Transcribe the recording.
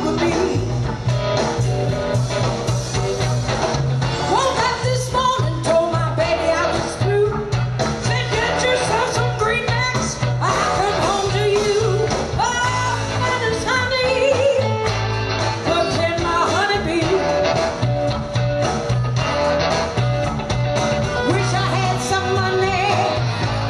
comigo.